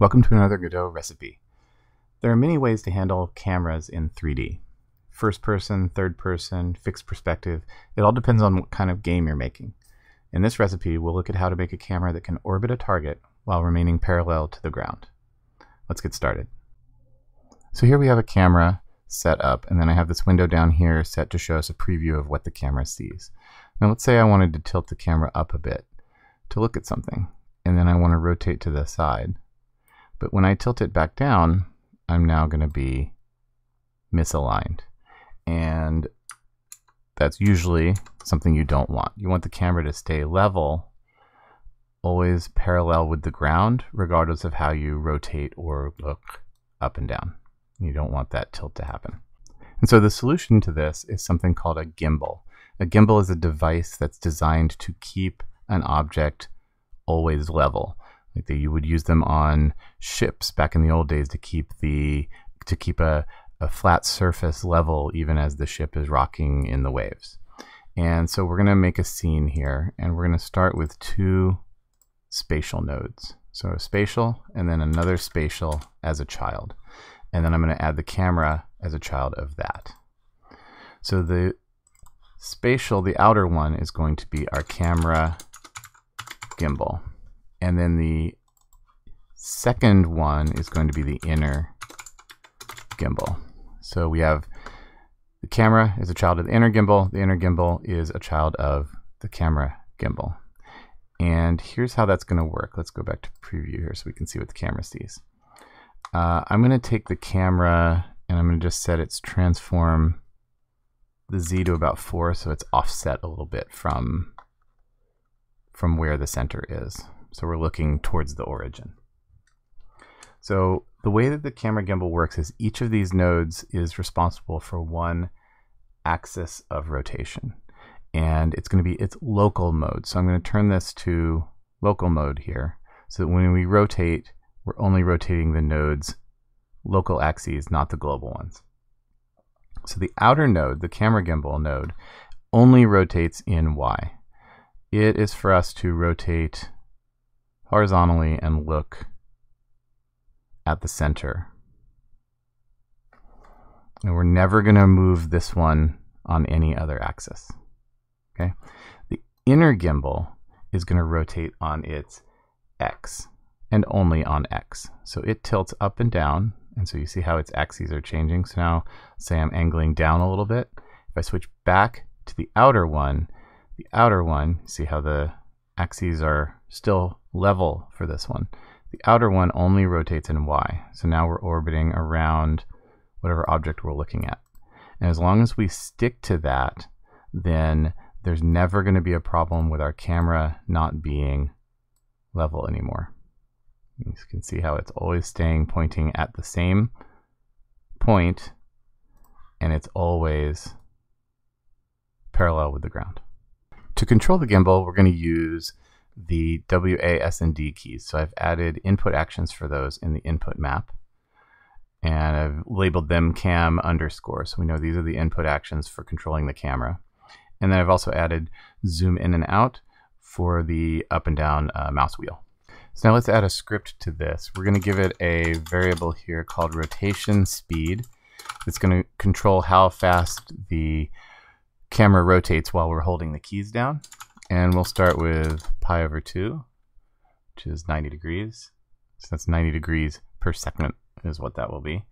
Welcome to another Godot recipe. There are many ways to handle cameras in 3D. First person, third person, fixed perspective, it all depends on what kind of game you're making. In this recipe, we'll look at how to make a camera that can orbit a target while remaining parallel to the ground. Let's get started. So here we have a camera set up, and then I have this window down here set to show us a preview of what the camera sees. Now let's say I wanted to tilt the camera up a bit to look at something, and then I want to rotate to the side. But when I tilt it back down, I'm now going to be misaligned. And that's usually something you don't want. You want the camera to stay level, always parallel with the ground, regardless of how you rotate or look up and down. You don't want that tilt to happen. And so the solution to this is something called a gimbal. A gimbal is a device that's designed to keep an object always level. Like you would use them on ships back in the old days to keep the to keep a, a flat surface level even as the ship is rocking in the waves. And so we're going to make a scene here and we're going to start with two spatial nodes. So a spatial and then another spatial as a child. And then I'm going to add the camera as a child of that. So the spatial, the outer one, is going to be our camera gimbal. And then the second one is going to be the inner gimbal. So we have the camera is a child of the inner gimbal. The inner gimbal is a child of the camera gimbal. And here's how that's going to work. Let's go back to preview here so we can see what the camera sees. Uh, I'm going to take the camera and I'm going to just set its transform the Z to about 4 so it's offset a little bit from, from where the center is. So we're looking towards the origin. So the way that the camera gimbal works is each of these nodes is responsible for one axis of rotation. And it's going to be its local mode. So I'm going to turn this to local mode here. So that when we rotate, we're only rotating the nodes local axes, not the global ones. So the outer node, the camera gimbal node, only rotates in Y. It is for us to rotate horizontally and look at the center. And we're never going to move this one on any other axis. Okay. The inner gimbal is going to rotate on its x and only on x. So it tilts up and down. And so you see how its axes are changing. So now say I'm angling down a little bit. If I switch back to the outer one, the outer one, see how the axes are still level for this one. The outer one only rotates in y. So now we're orbiting around whatever object we're looking at. And as long as we stick to that, then there's never going to be a problem with our camera not being level anymore. You can see how it's always staying pointing at the same point and it's always parallel with the ground. To control the gimbal, we're going to use the W, A, S, and D keys. So I've added input actions for those in the input map. And I've labeled them cam underscore. So we know these are the input actions for controlling the camera. And then I've also added zoom in and out for the up and down uh, mouse wheel. So now let's add a script to this. We're going to give it a variable here called rotation speed. It's going to control how fast the camera rotates while we're holding the keys down. And we'll start with pi over 2, which is 90 degrees. So that's 90 degrees per second is what that will be.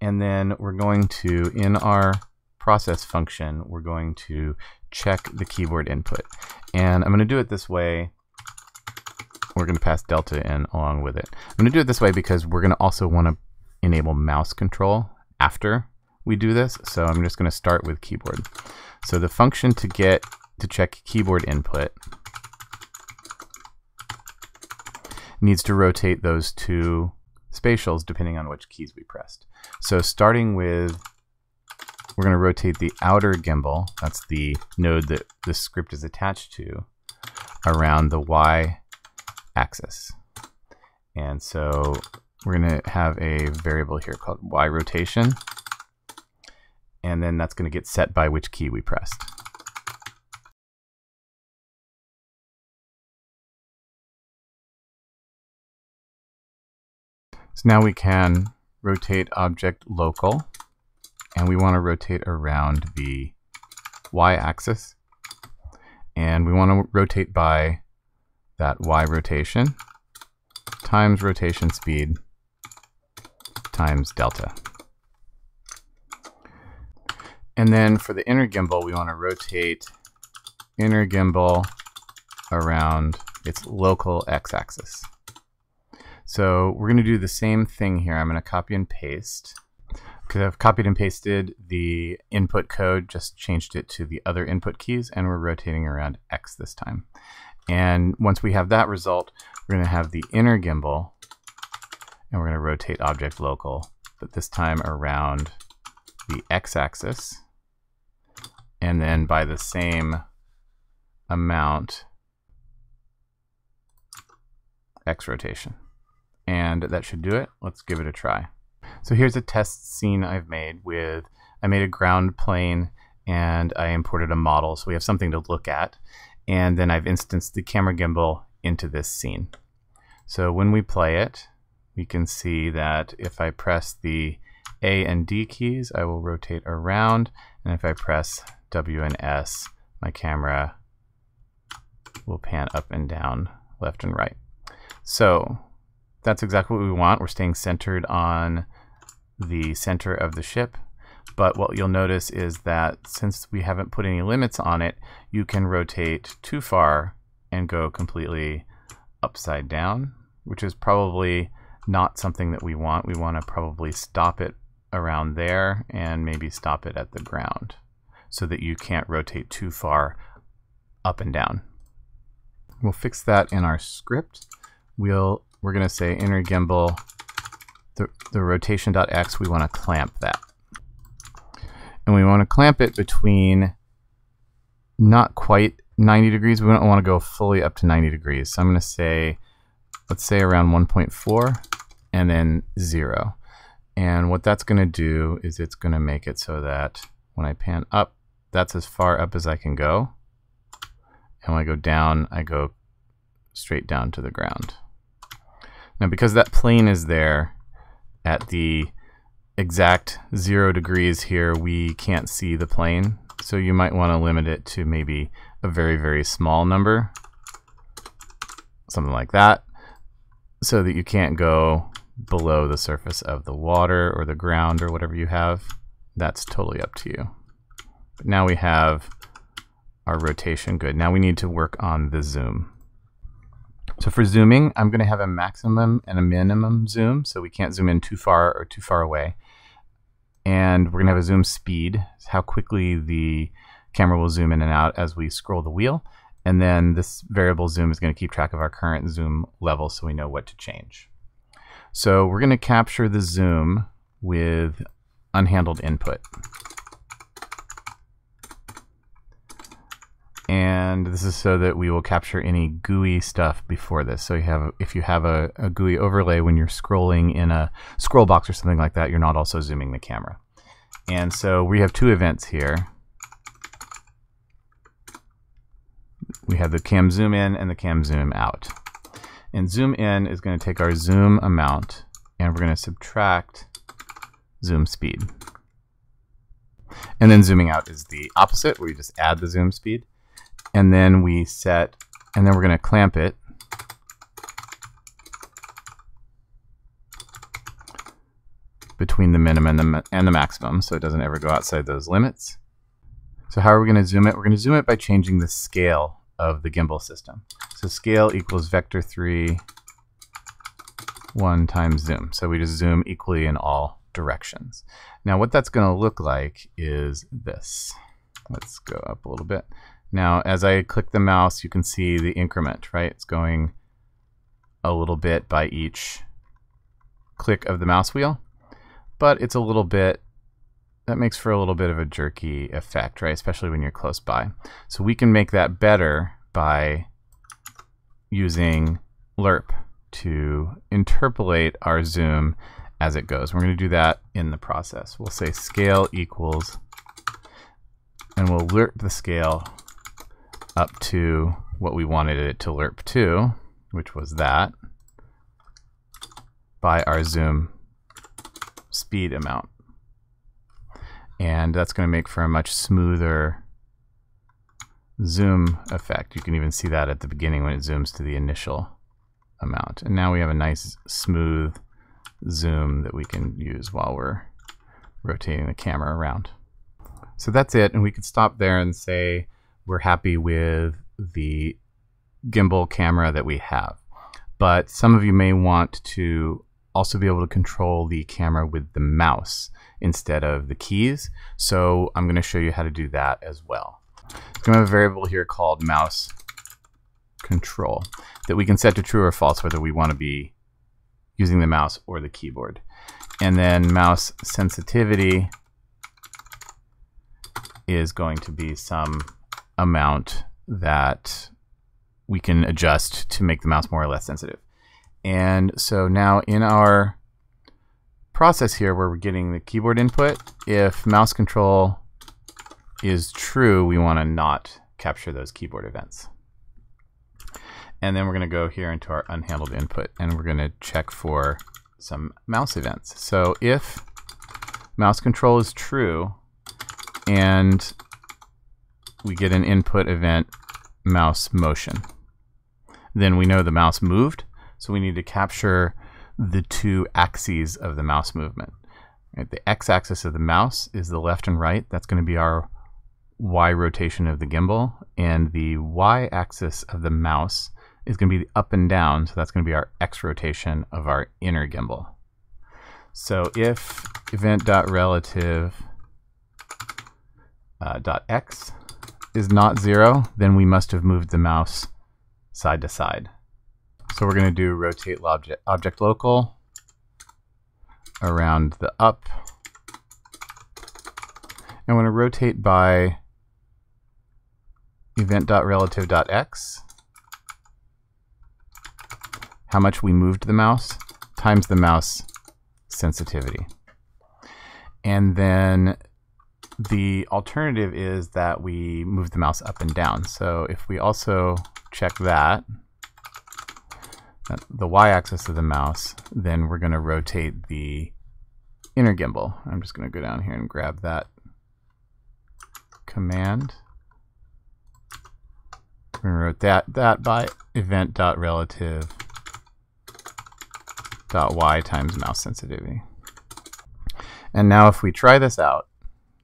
And then we're going to, in our process function, we're going to check the keyboard input. And I'm going to do it this way. We're going to pass delta in along with it. I'm going to do it this way because we're going to also want to enable mouse control after we do this. So I'm just going to start with keyboard. So the function to get to check keyboard input needs to rotate those two spatials depending on which keys we pressed. So starting with, we're going to rotate the outer gimbal, that's the node that the script is attached to, around the Y axis. And so we're going to have a variable here called Y rotation, and then that's going to get set by which key we pressed. So now we can rotate object local, and we want to rotate around the y-axis, and we want to rotate by that y rotation times rotation speed times delta. And then for the inner gimbal, we want to rotate inner gimbal around its local x-axis. So we're going to do the same thing here. I'm going to copy and paste. Because I've copied and pasted the input code, just changed it to the other input keys, and we're rotating around X this time. And once we have that result, we're going to have the inner gimbal, and we're going to rotate object local, but this time around the x-axis, and then by the same amount x rotation and that should do it. Let's give it a try. So here's a test scene I've made with, I made a ground plane and I imported a model so we have something to look at. And then I've instanced the camera gimbal into this scene. So when we play it, we can see that if I press the A and D keys, I will rotate around. And if I press W and S, my camera will pan up and down, left and right. So that's exactly what we want. We're staying centered on the center of the ship. But what you'll notice is that since we haven't put any limits on it, you can rotate too far and go completely upside down, which is probably not something that we want. We want to probably stop it around there and maybe stop it at the ground so that you can't rotate too far up and down. We'll fix that in our script. We'll we're going to say inner gimbal, the, the rotation.x, we want to clamp that. And we want to clamp it between not quite 90 degrees. We don't want to go fully up to 90 degrees. So I'm going to say, let's say around 1.4 and then 0. And what that's going to do is it's going to make it so that when I pan up, that's as far up as I can go. And when I go down, I go straight down to the ground. Now because that plane is there at the exact zero degrees here, we can't see the plane. So you might want to limit it to maybe a very, very small number, something like that, so that you can't go below the surface of the water or the ground or whatever you have. That's totally up to you. But now we have our rotation good. Now we need to work on the zoom. So for zooming, I'm going to have a maximum and a minimum zoom, so we can't zoom in too far or too far away. And we're going to have a zoom speed, how quickly the camera will zoom in and out as we scroll the wheel. And then this variable zoom is going to keep track of our current zoom level so we know what to change. So we're going to capture the zoom with unhandled input. And this is so that we will capture any GUI stuff before this. So you have, if you have a, a GUI overlay when you're scrolling in a scroll box or something like that, you're not also zooming the camera. And so we have two events here. We have the cam zoom in and the cam zoom out. And zoom in is going to take our zoom amount and we're going to subtract zoom speed. And then zooming out is the opposite, where you just add the zoom speed and then we set, and then we're going to clamp it. between the minimum and the, and the maximum so it doesn't ever go outside those limits. So how are we going to zoom it? We're going to zoom it by changing the scale of the gimbal system. So scale equals vector 3 1 times zoom. So we just zoom equally in all directions. Now what that's going to look like is this. Let's go up a little bit. Now, as I click the mouse, you can see the increment, right? It's going a little bit by each click of the mouse wheel, but it's a little bit, that makes for a little bit of a jerky effect, right? Especially when you're close by. So we can make that better by using lerp to interpolate our zoom as it goes. We're going to do that in the process. We'll say scale equals, and we'll lerp the scale up to what we wanted it to lerp to, which was that. by our zoom speed amount. And that's going to make for a much smoother zoom effect. You can even see that at the beginning when it zooms to the initial amount. And now we have a nice smooth zoom that we can use while we're rotating the camera around. So that's it, and we could stop there and say we're happy with the gimbal camera that we have. But some of you may want to also be able to control the camera with the mouse instead of the keys. So I'm going to show you how to do that as well. So we have a variable here called mouse control that we can set to true or false whether we want to be using the mouse or the keyboard. And then mouse sensitivity is going to be some amount that we can adjust to make the mouse more or less sensitive. And so now in our process here where we're getting the keyboard input, if mouse control is true, we want to not capture those keyboard events. And then we're going to go here into our unhandled input and we're going to check for some mouse events. So if mouse control is true and we get an input event mouse motion, then we know the mouse moved. So we need to capture the two axes of the mouse movement. Right? The x-axis of the mouse is the left and right. That's going to be our y rotation of the gimbal. And the y-axis of the mouse is going to be the up and down, so that's going to be our x rotation of our inner gimbal. So if event.relative uh, dot x is not zero, then we must have moved the mouse side to side. So we're going to do rotate object, object local around the up. I want to rotate by event.relative.x how much we moved the mouse times the mouse sensitivity. And then the alternative is that we move the mouse up and down. So if we also check that, the y-axis of the mouse, then we're going to rotate the inner gimbal. I'm just going to go down here and grab that command. We're going to rotate that, that by event.relative dot y times mouse sensitivity. And now if we try this out,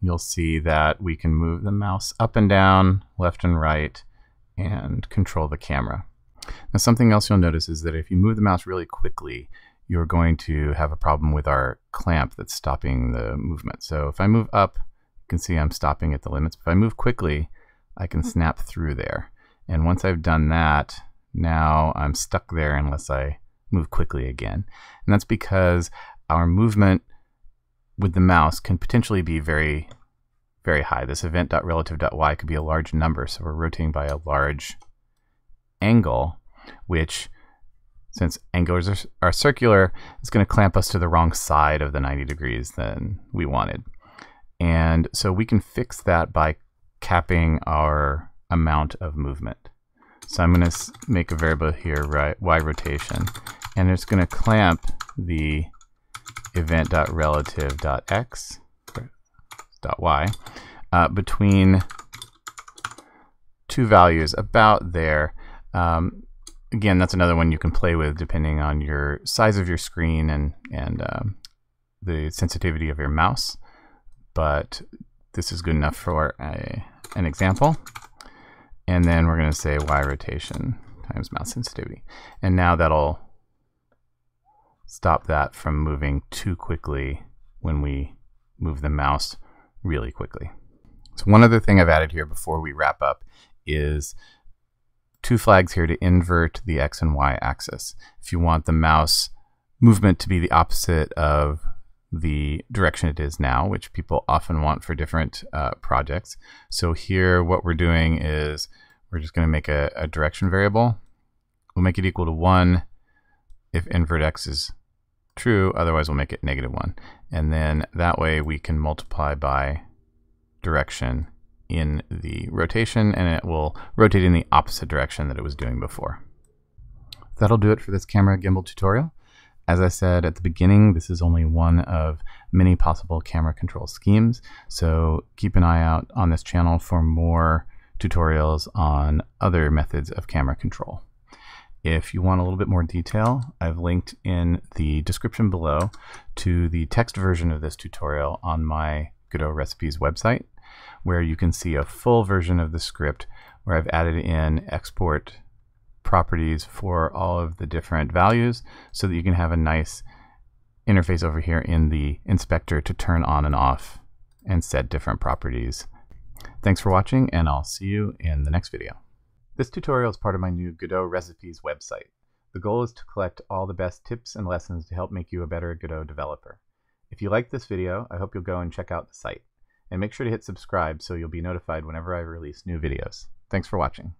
you'll see that we can move the mouse up and down, left and right, and control the camera. Now something else you'll notice is that if you move the mouse really quickly, you're going to have a problem with our clamp that's stopping the movement. So if I move up, you can see I'm stopping at the limits. If I move quickly, I can mm-hmm. snap through there. And once I've done that, now I'm stuck there unless I move quickly again. And that's because our movement with the mouse can potentially be very, very high. This event.relative.y could be a large number, so we're rotating by a large angle, which, since angles are, are circular, is going to clamp us to the wrong side of the 90 degrees than we wanted. And so we can fix that by capping our amount of movement. So I'm going to make a variable here, right, y rotation, and it's going to clamp the event.relative.x dot y uh, between two values about there. Um, again, that's another one you can play with depending on your size of your screen and and um, the sensitivity of your mouse. But this is good enough for a, an example. And then we're going to say y rotation times mouse sensitivity. And now that'll stop that from moving too quickly when we move the mouse really quickly. So one other thing I've added here before we wrap up is two flags here to invert the X and Y axis. If you want the mouse movement to be the opposite of the direction it is now, which people often want for different uh, projects. So here what we're doing is we're just going to make a, a direction variable. We'll make it equal to 1 if invert x is true, otherwise we'll make it negative 1. And then that way we can multiply by direction in the rotation, and it will rotate in the opposite direction that it was doing before. That'll do it for this camera gimbal tutorial. As I said at the beginning, this is only one of many possible camera control schemes, so keep an eye out on this channel for more tutorials on other methods of camera control. If you want a little bit more detail, I've linked in the description below to the text version of this tutorial on my Godot Recipes website, where you can see a full version of the script where I've added in export properties for all of the different values so that you can have a nice interface over here in the inspector to turn on and off and set different properties. Thanks for watching and I'll see you in the next video. This tutorial is part of my new Godot Recipes website. The goal is to collect all the best tips and lessons to help make you a better Godot developer. If you like this video, I hope you'll go and check out the site. And make sure to hit subscribe so you'll be notified whenever I release new videos. Thanks for watching.